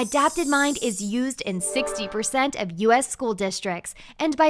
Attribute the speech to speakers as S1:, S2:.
S1: Adapted Mind is used in 60% of U.S. school districts and by